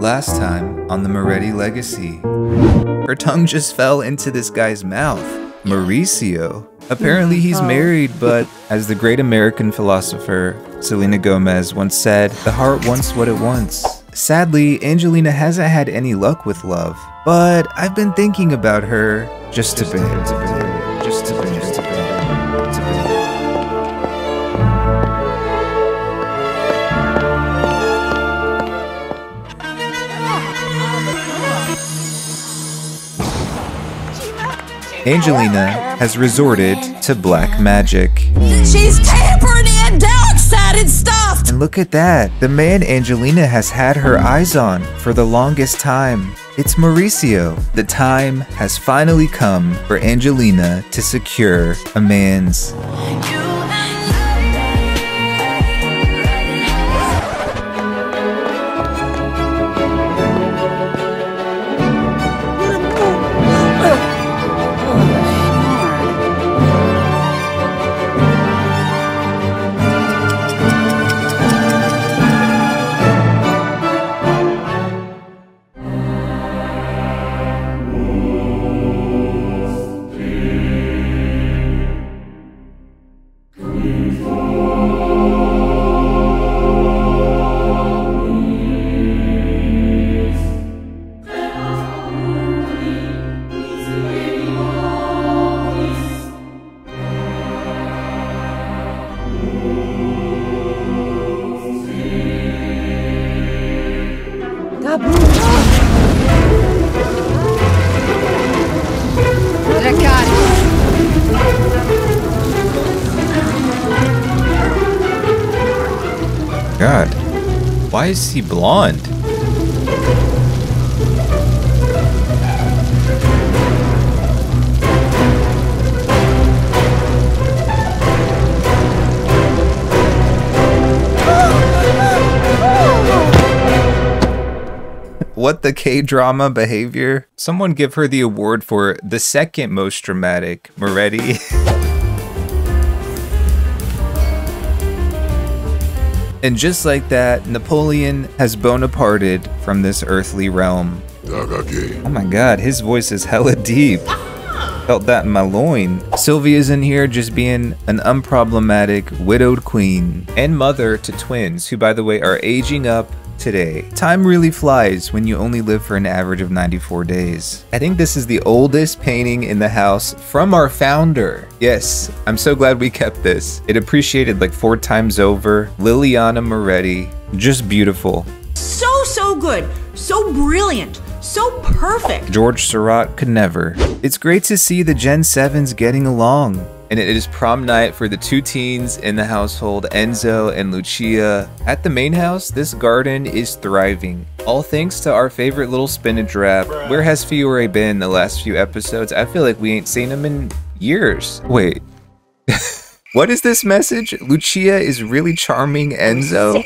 Last time on the Moretti Legacy, her tongue just fell into this guy's mouth. Mauricio. Apparently he's oh. married, but as the great American philosopher Selena Gomez once said, the heart wants what it wants. Sadly, Angelina hasn't had any luck with love, but I've been thinking about her just a bit. Just a bit. Angelina has resorted to black magic. She's tampering in dark-sided stuff! And look at that, the man Angelina has had her eyes on for the longest time. It's Mauricio. The time has finally come for Angelina to secure a man's. God, why is he blonde? What the K drama behavior? Someone give her the award for the second most dramatic, Moretti. And just like that, Napoleon has Bonaparted from this earthly realm. Oh my god, his voice is hella deep. Felt that in my loin. Sylvia's in here just being an unproblematic widowed queen and mother to twins, who by the way are aging up today. Time really flies when you only live for an average of 94 days. I think this is the oldest painting in the house from our founder. Yes, I'm so glad we kept this. It appreciated like four times over. Liliana Moretti, just beautiful. So, so good. So brilliant. So perfect. George Seurat could never. It's great to see the Gen 7s getting along. And it is prom night for the two teens in the household, Enzo and Lucia. At the main house, this garden is thriving. All thanks to our favorite little spinach wrap. Where has Fiore been the last few episodes? I feel like we ain't seen him in years. Wait. What is this message? Lucia is really charming Enzo.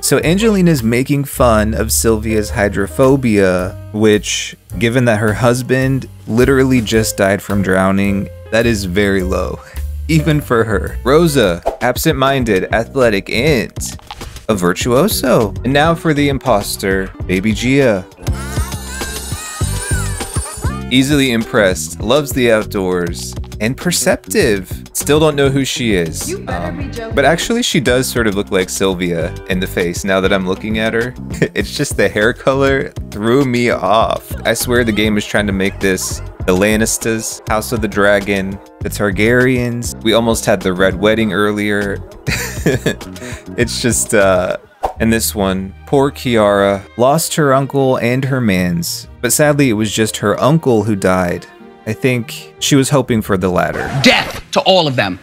So Angelina's making fun of Sylvia's hydrophobia, which, given that her husband literally just died from drowning, that is very low. Even for her. Rosa, absent-minded, athletic, and a virtuoso. And now for the imposter, Baby Gia. Easily impressed, loves the outdoors, and perceptive. Still don't know who she is. Um, but actually, she does sort of look like Sylvia in the face now that I'm looking at her. it's just the hair color threw me off. I swear the game is trying to make this the Lannisters, House of the Dragon, the Targaryens. We almost had the Red Wedding earlier. it's just, uh, and this one, poor Kiara, lost her uncle and her mans, but sadly it was just her uncle who died. I think she was hoping for the latter. Death to all of them.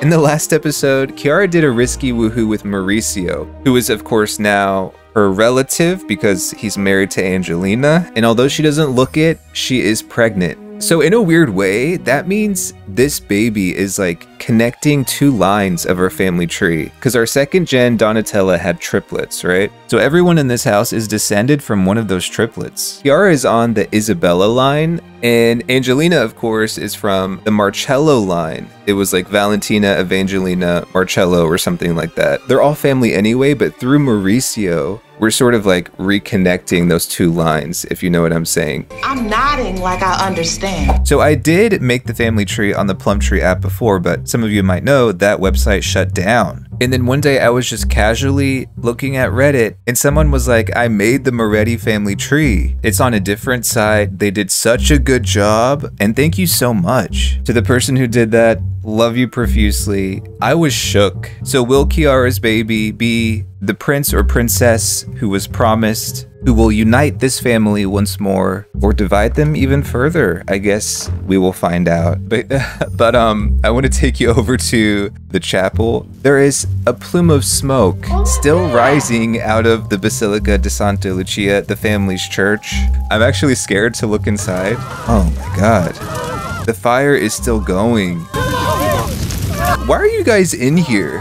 In the last episode, Kiara did a risky woohoo with Mauricio, who is of course now her relative because he's married to Angelina, and although she doesn't look it, she is pregnant. So in a weird way, that means this baby is like connecting two lines of our family tree. Because our second gen Donatella had triplets, right? So everyone in this house is descended from one of those triplets. Yara is on the Isabella line, and Angelina, of course, is from the Marcello line. It was like Valentina, Evangelina, Marcello, or something like that. They're all family anyway, but through Mauricio, we're sort of like reconnecting those two lines, if you know what I'm saying. I'm nodding like I understand. So I did make the family tree on the Plumtree app before, but some of you might know that website shut down. And then one day I was just casually looking at Reddit and someone was like, I made the Moretti family tree. It's on a different site. They did such a good job. And thank you so much. To the person who did that, love you profusely. I was shook. So will Chiara's baby be the prince or princess who was promised who will unite this family once more or divide them even further. I guess we will find out. But but um I want to take you over to the chapel. There is a plume of smoke still rising out of the Basilica di Santa Lucia, the family's church. I'm actually scared to look inside. Oh my god. The fire is still going. Why are you guys in here?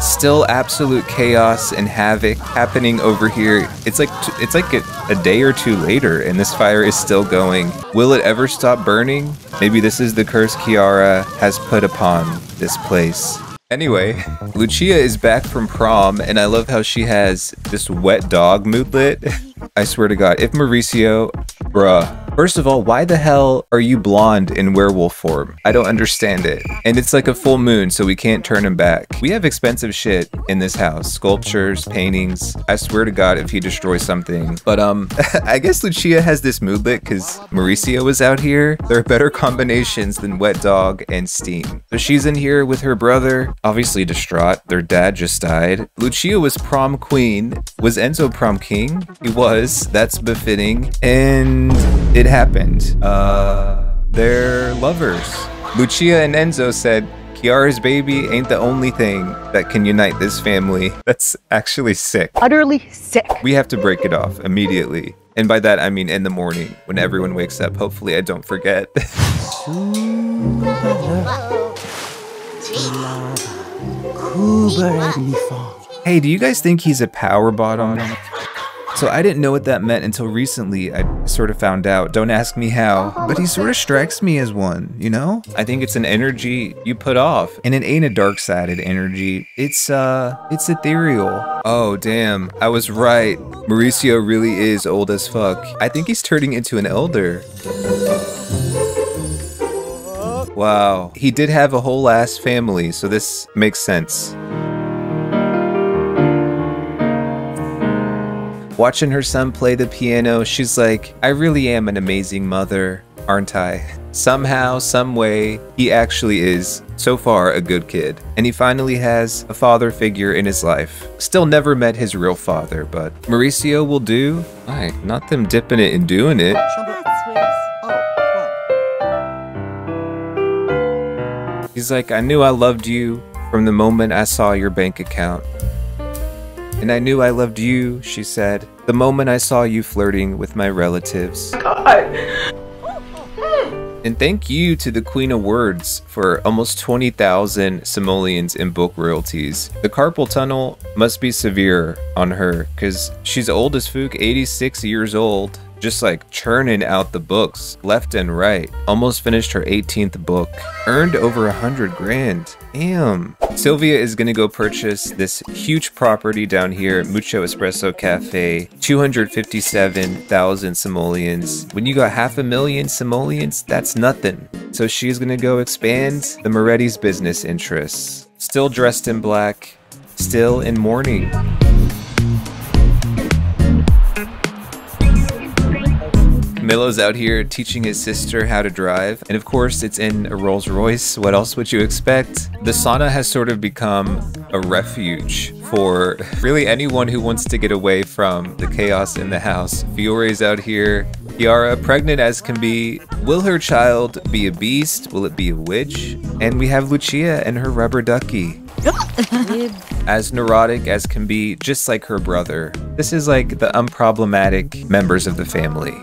Still absolute chaos and havoc happening over here. It's like it's like a, a, day or two later and this fire is still going. Will it ever stop burning? Maybe this is the curse Chiara has put upon this place. Anyway, Lucia is back from prom and I love how she has this wet dog moodlet. I swear to god, if Mauricio, bruh, First of all, why the hell are you blonde in werewolf form? I don't understand it. And it's like a full moon, so we can't turn him back. We have expensive shit in this house. Sculptures, paintings. I swear to God if he destroys something. But um, I guess Lucia has this moodlet because Mauricio was out here. There are better combinations than Wet Dog and Steam. So she's in here with her brother, obviously distraught. Their dad just died. Lucia was prom queen. Was Enzo prom king? He was. That's befitting. And it happened. Uh, they're lovers. Lucia and Enzo said, Chiara's baby ain't the only thing that can unite this family. That's actually sick. Utterly sick. We have to break it off immediately. And by that, I mean in the morning when everyone wakes up. Hopefully, I don't forget. hey, do you guys think he's a power bottom? So I didn't know what that meant until recently I sort of found out. Don't ask me how, but he sort of strikes me as one, you know? I think it's an energy you put off, and it ain't a dark-sided energy. It's, uh, it's ethereal. Oh, damn. I was right. Mauricio really is old as fuck. I think he's turning into an elder. Wow. He did have a whole ass family, so this makes sense. Watching her son play the piano, she's like, I really am an amazing mother, aren't I? Somehow, some way, he actually is, so far, a good kid. And he finally has a father figure in his life. Still never met his real father, but Mauricio will do. Right, not them dipping it and doing it. He's like, I knew I loved you from the moment I saw your bank account. And I knew I loved you, she said, the moment I saw you flirting with my relatives. God. And thank you to the Queen of Words for almost 20,000 simoleons in book royalties. The carpal tunnel must be severe on her because she's old as Fook, 86 years old just like churning out the books left and right. Almost finished her 18th book. Earned over a hundred grand. Damn. Sylvia is gonna go purchase this huge property down here, Mucho Espresso Cafe, 257,000 simoleons. When you got half a million simoleons, that's nothing. So she's gonna go expand the Moretti's business interests. Still dressed in black, still in mourning. Milo's out here teaching his sister how to drive, and of course it's in a Rolls Royce. What else would you expect? The sauna has sort of become a refuge for really anyone who wants to get away from the chaos in the house. Fiore's out here. Chiara, pregnant as can be. Will her child be a beast? Will it be a witch? And we have Lucia and her rubber ducky. as neurotic as can be, just like her brother. This is like the unproblematic members of the family.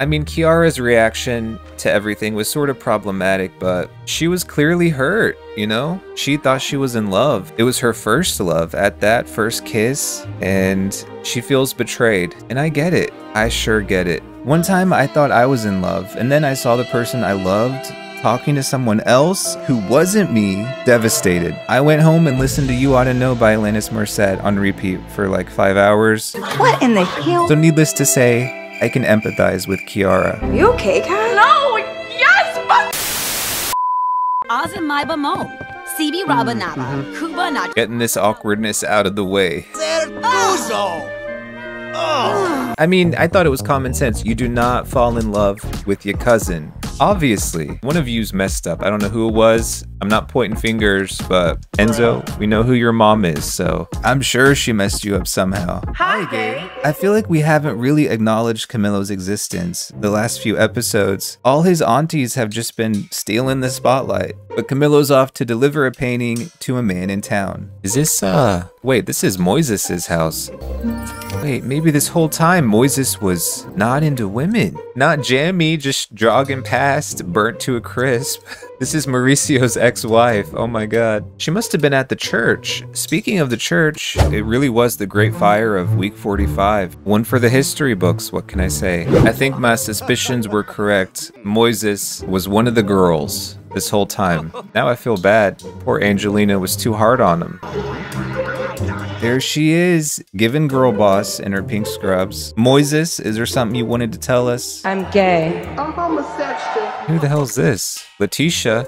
I mean, Kiara's reaction to everything was sort of problematic, but she was clearly hurt, you know? She thought she was in love. It was her first love at that first kiss, and she feels betrayed. And I get it. I sure get it. One time I thought I was in love, and then I saw the person I loved talking to someone else who wasn't me, devastated. I went home and listened to You Oughta Know by Alanis Morissette on repeat for like five hours. What in the hell? So needless to say, I can empathize with Kiara. Are you okay, Kat? No! Yes! but. Azimaiba Mo. CB Rabanaba. Mm-hmm. Mm-hmm. Kuba Nat. Getting this awkwardness out of the way. I mean, I thought it was common sense. You do not fall in love with your cousin. Obviously, one of you's messed up. I don't know who it was. I'm not pointing fingers, but Enzo, we know who your mom is, so I'm sure she messed you up somehow. Hi, Gay. I feel like we haven't really acknowledged Camillo's existence the last few episodes. All his aunties have just been stealing the spotlight, but Camillo's off to deliver a painting to a man in town. Is this, uh, wait, this is Moises' house. Wait, maybe this whole time Moises was not into women. Not jammy, just jogging past, burnt to a crisp. This is Mauricio's ex-wife. Oh my god. She must have been at the church. Speaking of the church, it really was the great fire of week 45. One for the history books, what can I say? I think my suspicions were correct. Moises was one of the girls this whole time. Now I feel bad. Poor Angelina was too hard on him. There she is, giving girl boss in her pink scrubs. Moises, is there something you wanted to tell us? I'm gay. I'm homosexual. Who the hell's this? Letitia?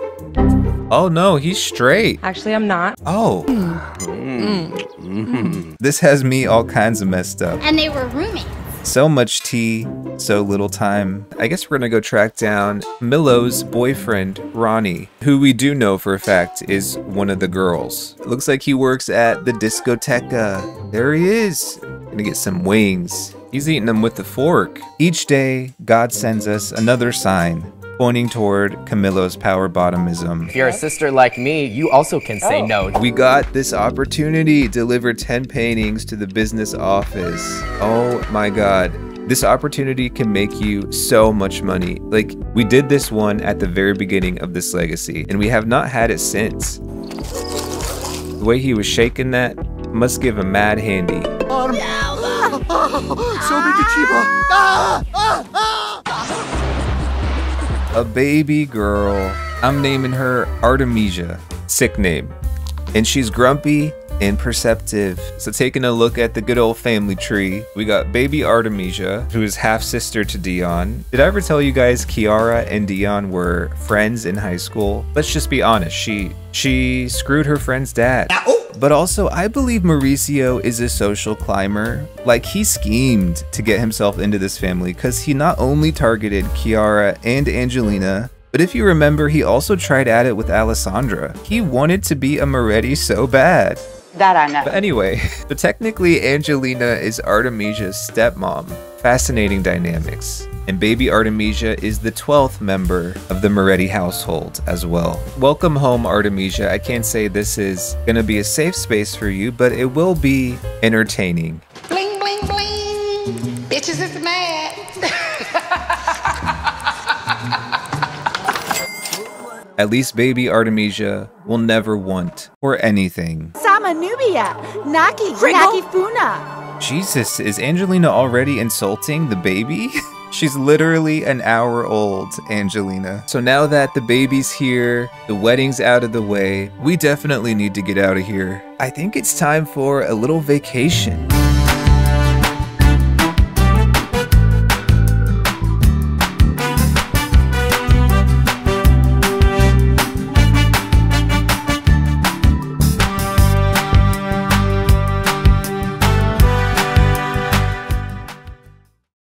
Oh no, he's straight. Actually, I'm not. Oh. Mm. Mm. This has me all kinds of messed up. And they were roommates. So much tea, so little time. I guess we're gonna go track down Milo's boyfriend, Ronnie, who we do know for a fact is one of the girls. Looks like he works at the discoteca. There he is. Gonna get some wings. He's eating them with a fork. Each day, God sends us another sign pointing toward Camillo's power bottomism. If you're a sister like me, you also can say oh. no. We got this opportunity, deliver 10 paintings to the business office. Oh my god. This opportunity can make you so much money. Like, we did this one at the very beginning of this legacy, and we have not had it since. The way he was shaking that must give a mad handy. Ah, ah, ah. A baby girl. I'm naming her Artemisia. Sick name. And she's grumpy and perceptive. So taking a look at the good old family tree, we got baby Artemisia, who is half sister to Dion. Did I ever tell you guys Kiara and Dion were friends in high school? Let's just be honest, she she screwed her friend's dad. But also, I believe Mauricio is a social climber. Like, he schemed to get himself into this family because he not only targeted Kiara and Angelina, but if you remember, he also tried at it with Alessandra. He wanted to be a Moretti so bad. That I know. But anyway, but technically Angelina is Artemisia's stepmom. Fascinating dynamics. And baby Artemisia is the 12th member of the Moretti household as well. Welcome home, Artemisia. I can't say this is gonna be a safe space for you, but it will be entertaining. Bling, bling, bling. Bitches is mad. At least baby Artemisia will never want for anything. Sama Nubia, Naki, Naki Funa. Jesus, is Angelina already insulting the baby? She's literally an hour old, Angelina. So now that the baby's here, the wedding's out of the way, we definitely need to get out of here. I think it's time for a little vacation.